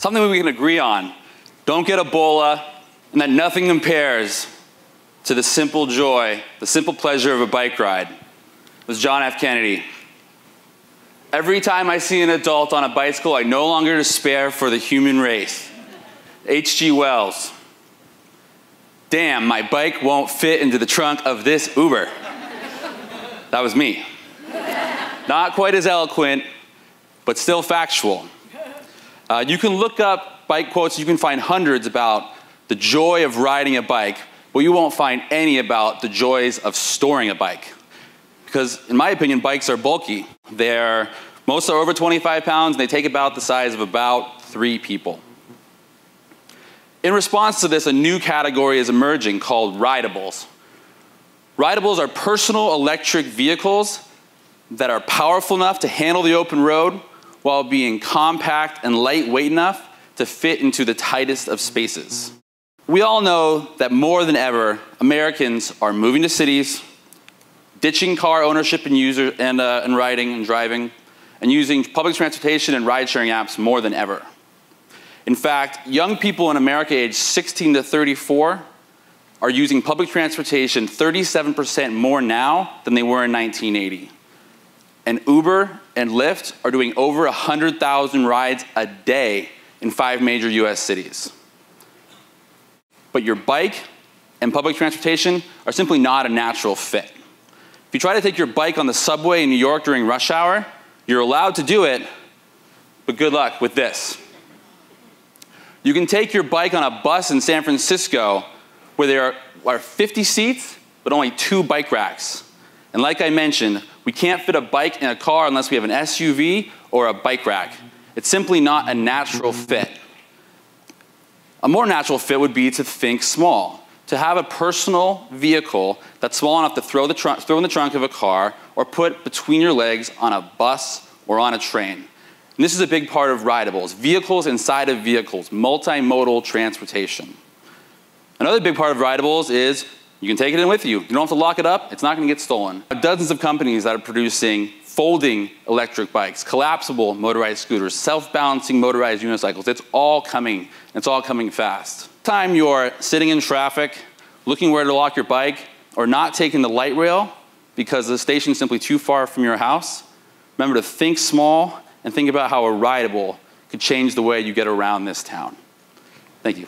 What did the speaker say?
something we can agree on. Don't get Ebola, and that nothing compares to the simple joy, the simple pleasure of a bike ride. Was John F. Kennedy. Every time I see an adult on a bicycle, I no longer despair for the human race. H.G. Wells. Damn, my bike won't fit into the trunk of this Uber. That was me. Not quite as eloquent, but still factual. Uh, you can look up bike quotes, you can find hundreds about the joy of riding a bike, but you won't find any about the joys of storing a bike. Because, in my opinion, bikes are bulky. They're, most are over 25 pounds, and they take about the size of about three people. In response to this, a new category is emerging called rideables. Rideables are personal electric vehicles that are powerful enough to handle the open road while being compact and lightweight enough to fit into the tightest of spaces. We all know that more than ever, Americans are moving to cities, ditching car ownership and, user, and, uh, and riding and driving, and using public transportation and ride sharing apps more than ever. In fact, young people in America aged 16 to 34 are using public transportation 37% more now than they were in 1980. And Uber and Lyft are doing over 100,000 rides a day in five major US cities. But your bike and public transportation are simply not a natural fit. If you try to take your bike on the subway in New York during rush hour, you're allowed to do it, but good luck with this. You can take your bike on a bus in San Francisco where there are 50 seats, but only two bike racks. And like I mentioned, we can't fit a bike in a car unless we have an SUV or a bike rack. It's simply not a natural fit. A more natural fit would be to think small, to have a personal vehicle that's small enough to throw, the throw in the trunk of a car or put between your legs on a bus or on a train. And this is a big part of rideables, vehicles inside of vehicles, multimodal transportation. Another big part of rideables is you can take it in with you. You don't have to lock it up, it's not going to get stolen. Dozens of companies that are producing folding electric bikes, collapsible motorized scooters, self-balancing motorized unicycles. It's all coming. It's all coming fast. Time you're sitting in traffic, looking where to lock your bike, or not taking the light rail because the station is simply too far from your house, remember to think small and think about how a rideable could change the way you get around this town. Thank you.